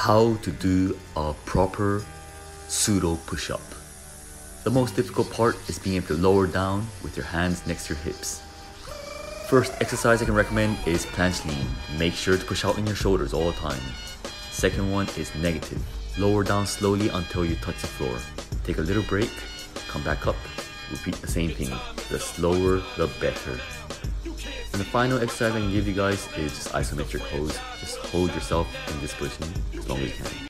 how to do a proper pseudo push-up. The most difficult part is being able to lower down with your hands next to your hips. First exercise I can recommend is planche lean. Make sure to push out in your shoulders all the time. Second one is negative. Lower down slowly until you touch the floor. Take a little break, come back up, repeat the same thing. The slower, the better. And the final exercise I can give you guys is just isometric pose. Just hold yourself in this position as long as you can.